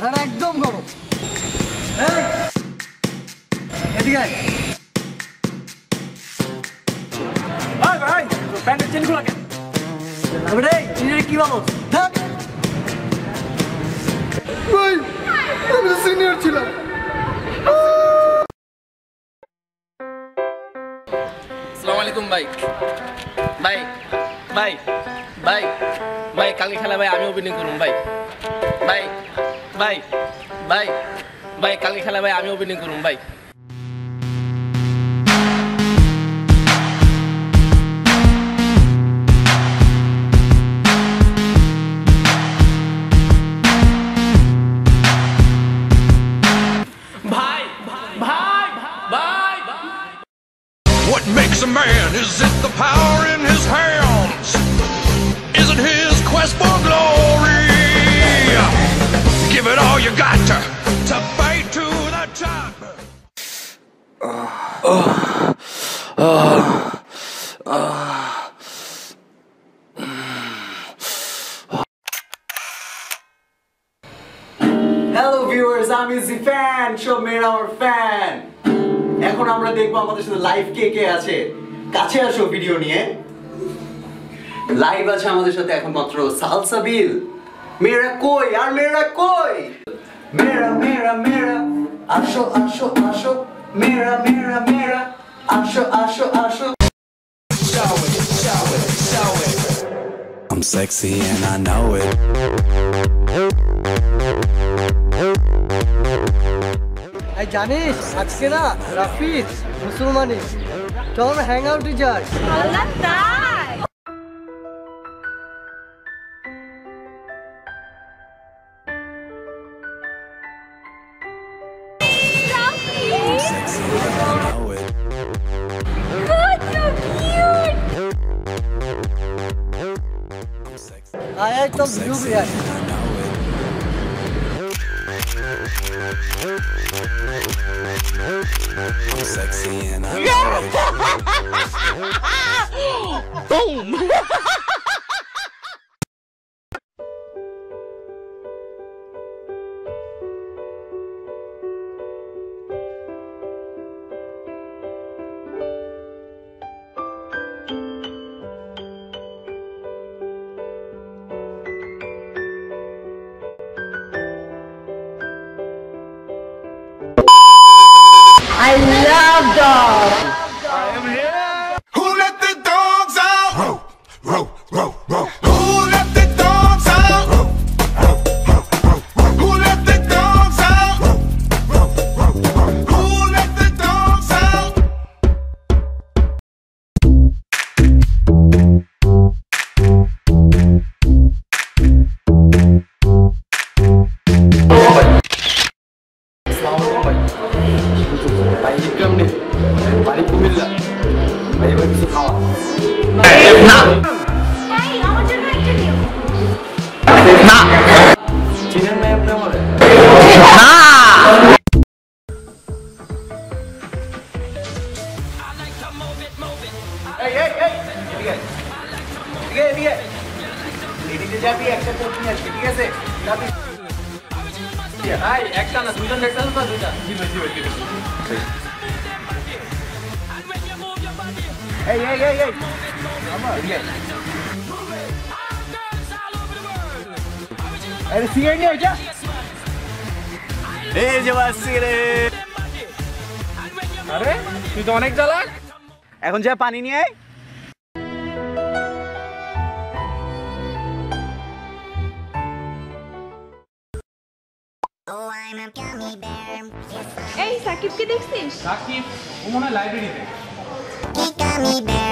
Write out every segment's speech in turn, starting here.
করো এই, এদিকে ভাই ভাই প্যান্টের চেনগুলো কেন? এবারে নিজের কি বলো থাক ভাই আমি সিনিয়র ছিলাম। আসসালামু আলাইকুম ভাই। ভাই ভাই ভাই ভাই কালকে খেলা ভাই আমি ওপেনিং করুন ভাই। ভাই ভাই ভাই ভাই কালকে খেলা ভাই আমি ওপেনিং করুন ভাই ভাই ভাই ভাই ভাই What makes a man? Is it the power in his hands? Is it his quest for glory? All you got to, to fight to the top. Viewers আমি জি ফ্যান মেয়েরা ফ্যান এখন আমরা দেখব আমাদের সাথে লাইভ কে কে আছে। কাছে আসো ভিডিও নিয়ে। লাইভ আছে আমাদের সাথে এখন মাত্র সালসাবিল মেয়েরা কই? আর মেয়েরা কই? মেয়েরা মেয়েরা মেয়েরা আসো আসো আসো মেয়েরা মেয়েরা মেয়েরা আসো আসো আসো I'm sexy and I know it. এই জানিস আজকে না রাফিজ মুসলমানি চল আমরা হ্যাং আউটে যাই I'm! Boom! I love dogs. এদিকে এদিকে, এদিকে। এদিকে যাবি, একটা কোট নিয়ে আসবি, ঠিক আছে? যাবি। ভাই একটা না দুজন দেখতে না দুইটা এই, এই, এই, এই। এদিকে আরে সিগারেট নিয়ে যা। এই যে আমার সিগারেট। আরে তুই তো অনেক জ্বালাক এখন যা পানি নিয়ে আয় এই সাকিবকে দেখছিস সাকিব ও মনে হয় লাইব্রেরিতে gummy bear.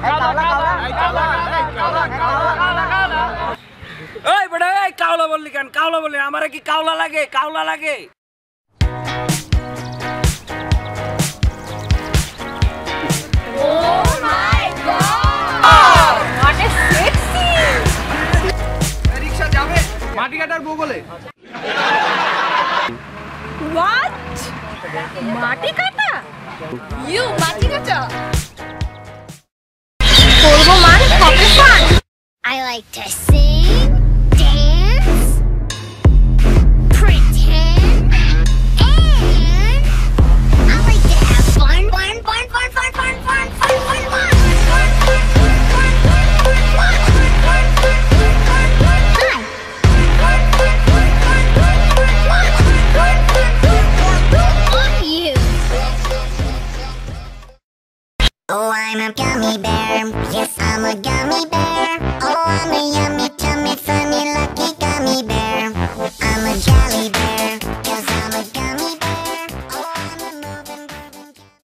এই বেটা, এই কাউলা বললি কেন? কাউলা বললি আমার কি কাওলা লাগে? কাওলা লাগে? মাটি কাটার বউ বলে হোয়াট মাটি কাটা? ইউ মাটি কাটা? Like to sing, bear. Yes, I'm a gummy bear. Oh, I'm a yummy